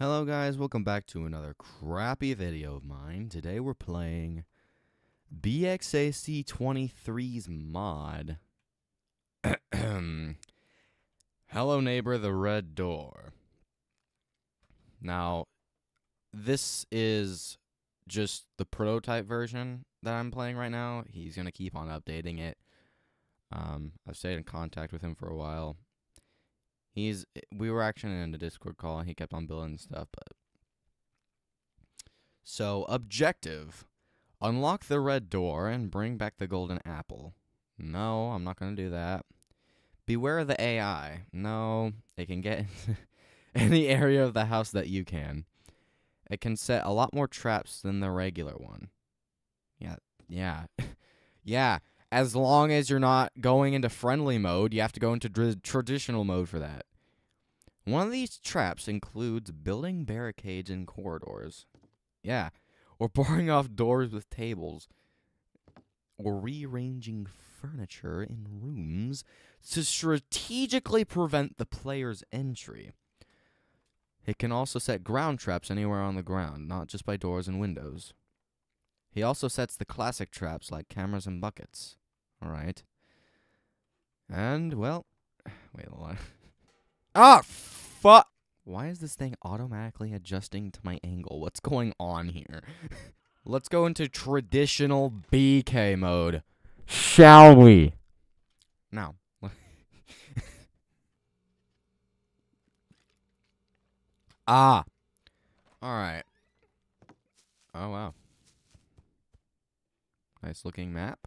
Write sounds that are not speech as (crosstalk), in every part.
Hello guys, welcome back to another crappy video of mine. Today we're playing BXAC23's mod. (clears throat) Hello neighbor, the red door. Now, this is just the prototype version that I'm playing right now. He's going to keep on updating it. Um, I've stayed in contact with him for a while. He's we were actually in a Discord call and he kept on building stuff, but so objective. Unlock the red door and bring back the golden apple. No, I'm not gonna do that. Beware of the AI. No, it can get into (laughs) any area of the house that you can. It can set a lot more traps than the regular one. Yeah, yeah, (laughs) yeah as long as you're not going into friendly mode, you have to go into dr- traditional mode for that. One of these traps includes building barricades in corridors. Yeah, or barring off doors with tables, or rearranging furniture in rooms to strategically prevent the player's entry. It can also set ground traps anywhere on the ground, not just by doors and windows. He also sets the classic traps like cameras and buckets. Alright. And, well, (sighs) wait a lot. (laughs) ah, fuck! Why is this thing automatically adjusting to my angle? What's going on here? (laughs) Let's go into traditional BK mode. Shall we? Now. (laughs) ah. Alright. Oh, wow. Nice looking map.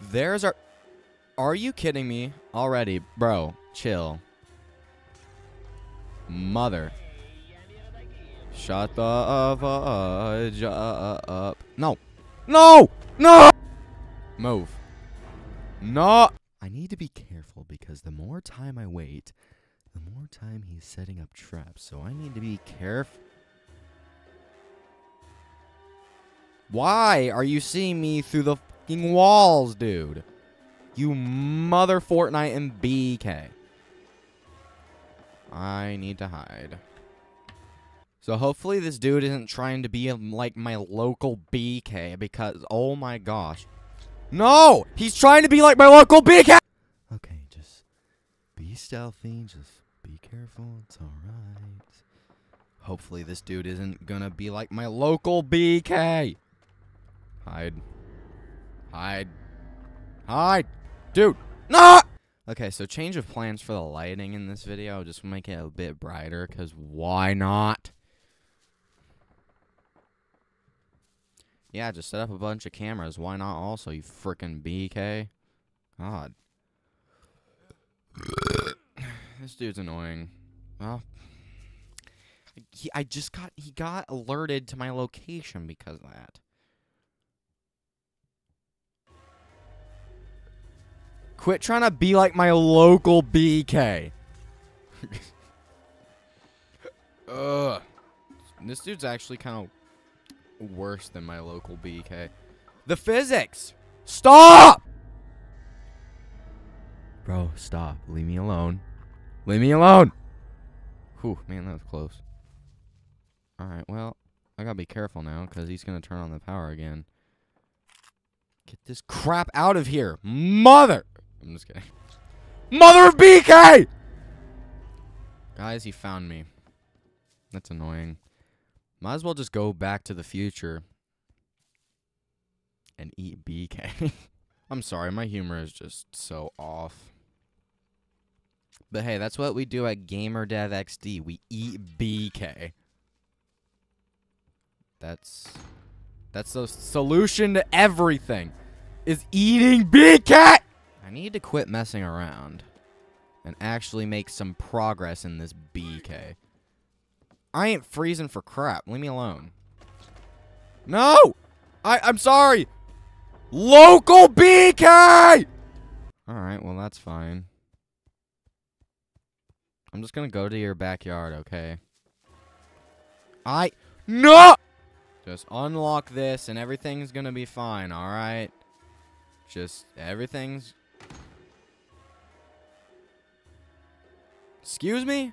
There's our... Are you kidding me? Already. Bro, chill. Mother. Shut the fudge up. No. No! No! Move. No! I need to be careful because the more time I wait, the more time he's setting up traps. So I need to be careful. Why are you seeing me through the fucking walls, dude. You mother Fortnite and BK. I need to hide. So hopefully this dude isn't trying to be um, like my local BK because, oh my gosh. No! He's trying to be like my local BK! Okay, just be stealthy, just be careful, it's alright. Hopefully this dude isn't gonna be like my local BK. Hide. Hide. Hide! Dude! No! Okay, so change of plans for the lighting in this video. Just make it a bit brighter, because why not? Yeah, just set up a bunch of cameras. Why not also, you freaking BK? God. (sighs) this dude's annoying. Well, he, I just got, he got alerted to my location because of that. Quit trying to be like my local BK. (laughs) Ugh. This dude's actually kind of worse than my local BK. The physics! Stop! Bro, stop. Leave me alone. Leave me alone! Whew, man, that was close. Alright, well, I gotta be careful now, because he's gonna turn on the power again. Get this crap out of here! Mother! I'm just kidding. (laughs) Mother of BK! Guys, he found me. That's annoying. Might as well just go back to the future and eat BK. (laughs) I'm sorry, my humor is just so off. But hey, that's what we do at GamerDevXD. We eat BK. That's that's the solution to everything. Is eating BK. I need to quit messing around and actually make some progress in this BK. I ain't freezing for crap. Leave me alone. No! I, I'm sorry! Local BK! Alright, well, that's fine. I'm just gonna go to your backyard, okay? I... No! Just unlock this and everything's gonna be fine, alright? Just, everything's Excuse me?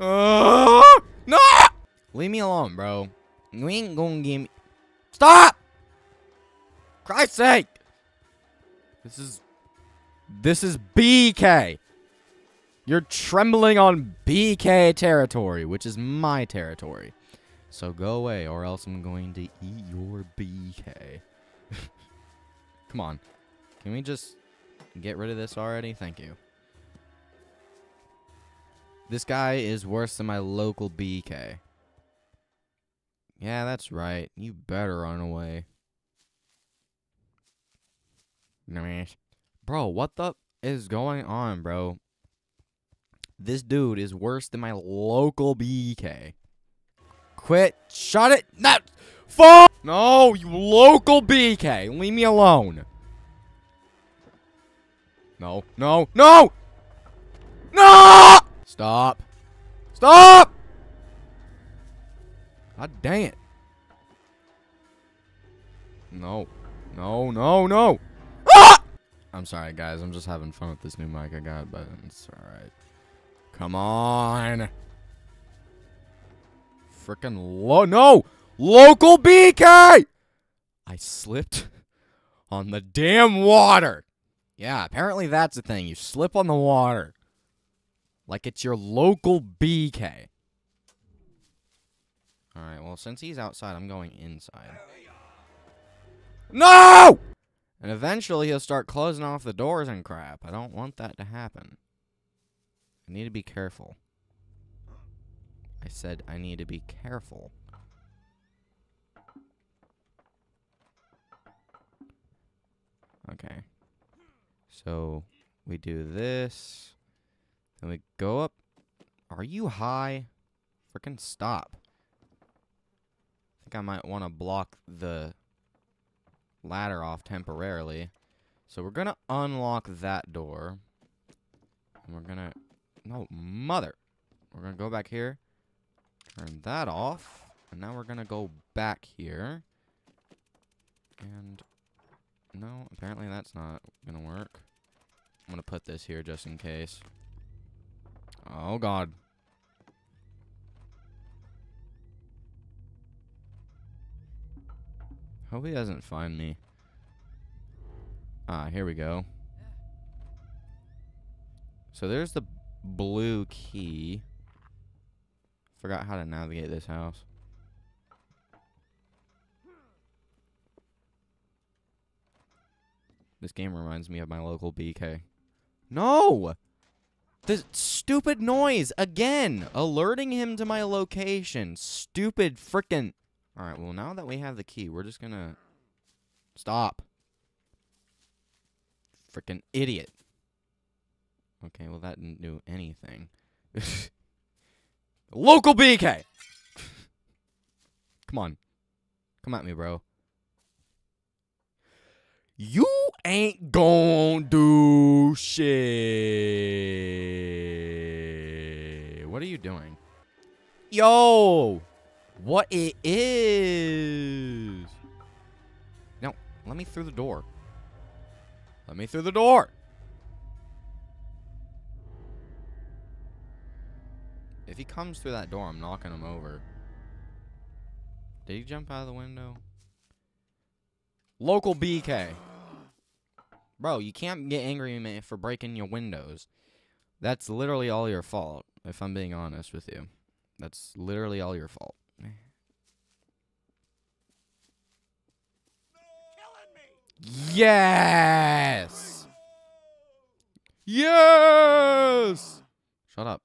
Uh, no! Leave me alone, bro. You ain't gonna give me. Stop! Christ's sake! This is. This is BK. You're trembling on BK territory, which is my territory. So go away, or else I'm going to eat your BK. (laughs) Come on. Can we just get rid of this already? Thank you. This guy is worse than my local BK. Yeah, that's right. You better run away. Bro, what the is going on, bro? This dude is worse than my local BK. Quit. Shut it. No. Fuck. No, you local BK. Leave me alone. No. No. No. No. Stop. Stop. God dang it. No. No, no, no. Ah! I'm sorry, guys. I'm just having fun with this new mic I got, but it's alright. Come on. Freaking low. No! Local BK! I slipped on the damn water. Yeah, apparently that's a thing. You slip on the water. Like it's your local BK. Alright, well, since he's outside, I'm going inside. No! And eventually he'll start closing off the doors and crap. I don't want that to happen. I need to be careful. I said I need to be careful. Okay. So we do this. Then we go up. Are you high? Freaking stop. I think I might want to block the ladder off temporarily. So we're going to unlock that door. And we're going to... No, mother. We're going to go back here. Turn that off. And now we're going to go back here. And... No, apparently that's not going to work. I'm going to put this here just in case. Oh, God. Hope he doesn't find me. Ah, here we go. So there's the blue key. Forgot how to navigate this house. This game reminds me of my local BK. No! The stupid noise again, alerting him to my location. Stupid frickin'. All right, well now that we have the key, we're just gonna stop. Frickin' idiot. Okay, well that didn't do anything. (laughs) Local BK. (laughs) Come on. Come at me, bro. You ain't gon' do shit. What are you doing? Yo! What it is. No, let me through the door. Let me through the door. If he comes through that door, I'm knocking him over. Did he jump out of the window? Local BK. Bro, you can't get angry at me for breaking your windows. That's literally all your fault, if I'm being honest with you. That's literally all your fault. Yes! Yes! Shut up.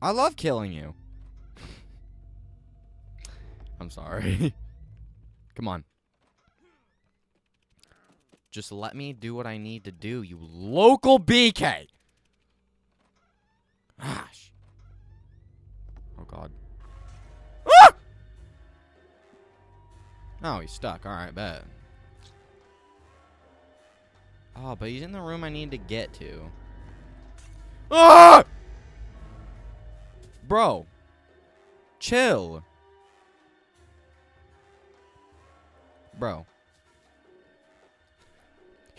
I love killing you. (laughs) I'm sorry. (laughs) Come on. Just let me do what I need to do, you local BK! Gosh. Oh, God. Ah! Oh, he's stuck. Alright, bet. Oh, but he's in the room I need to get to. Ah! Bro. Chill. Bro.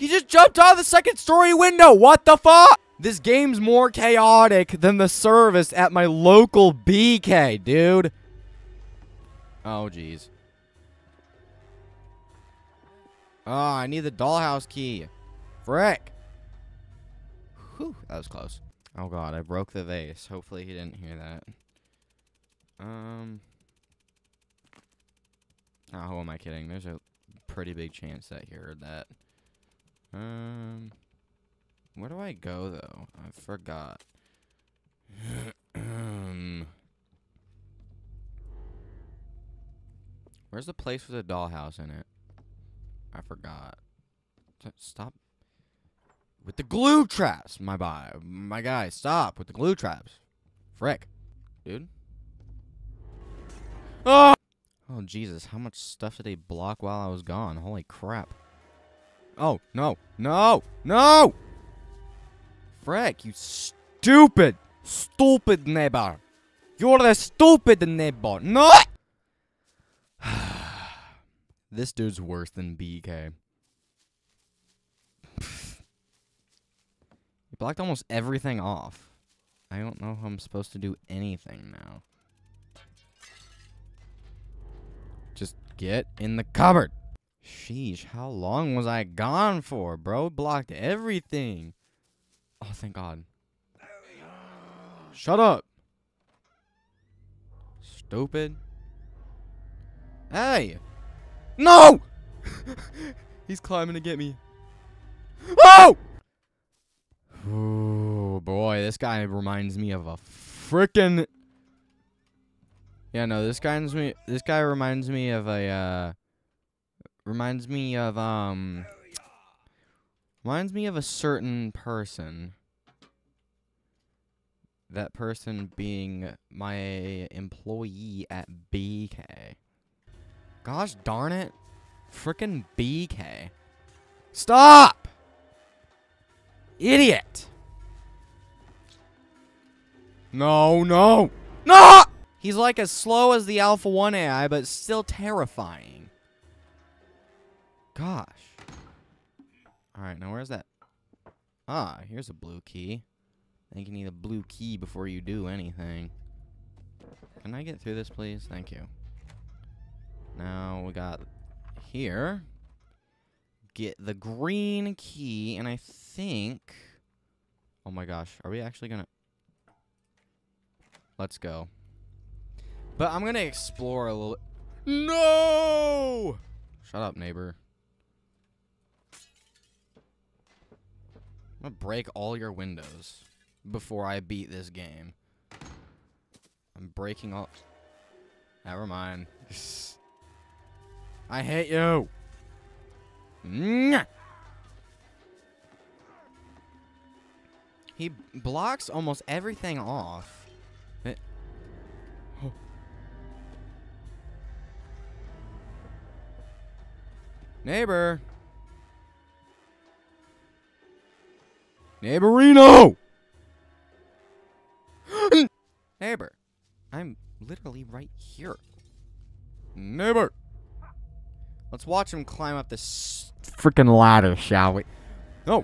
He just jumped out of the second story window. What the fuck? This game's more chaotic than the service at my local BK, dude. Oh, jeez. Oh, I need the dollhouse key. Frick. Whew, that was close. Oh god, I broke the vase. Hopefully he didn't hear that. Um. Oh, who am I kidding? There's a pretty big chance that he heard that. Um. Where do I go though? I forgot. (clears throat) Where's the place with the dollhouse in it? I forgot. Stop with the glue traps, my guy. My guy, stop with the glue traps. Frick. Dude. Oh! Oh, Jesus. How much stuff did they block while I was gone? Holy crap. Oh, no. No! No! Frick, you stupid, stupid neighbor. You're the stupid neighbor. No! (sighs) this dude's worse than BK. He blocked almost everything off. I don't know how I'm supposed to do anything now. Just get in the cupboard. Sheesh, how long was I gone for, bro? Blocked everything. Oh, thank God. Shut up. Stupid. Hey! No! (laughs) He's climbing to get me. Oh! Oh boy, this guy reminds me of a freaking. Yeah, no, this guy reminds me. This guy reminds me of a. Uh, reminds me of um. Reminds me of a certain person. That person being my employee at BK. Gosh darn it. Frickin' BK. Stop! Idiot! No, no, no! He's like as slow as the Alpha 1 AI, but still terrifying. Gosh. Alright, now where's that? Ah, here's a blue key. I think you need a blue key before you do anything. Can I get through this, please? Thank you. Now we got here get the green key, and I think... Oh my gosh, are we actually gonna... Let's go. But I'm gonna explore a little... No! Shut up, neighbor. I'm gonna break all your windows before I beat this game. I'm breaking all... Never mind. (laughs) I hate you! He blocks almost everything off. It oh. (gasps) Neighbor. Neighborino! Neighbor. I'm literally right here. Neighbor. Let's watch him climb up this freaking ladder, shall we? No.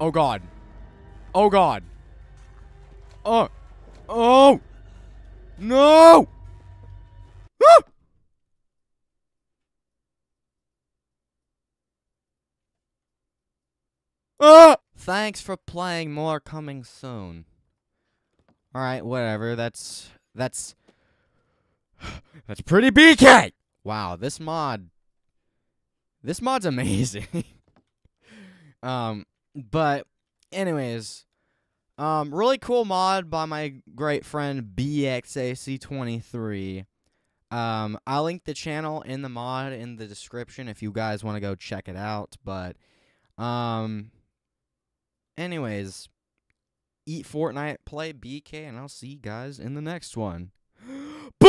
Oh god. Oh god. Oh. Oh. No. Ah! Ah! Thanks for playing. More coming soon. All right, whatever. That's that's (sighs) that's pretty BK. Wow, this mod this mod's (laughs) amazing. um but anyways, um really cool mod by my great friend BXAC23. Um I'll link the channel in the mod in the description if you guys want to go check it out, but um anyways, eat Fortnite, play BK and I'll see you guys in the next one. (gasps)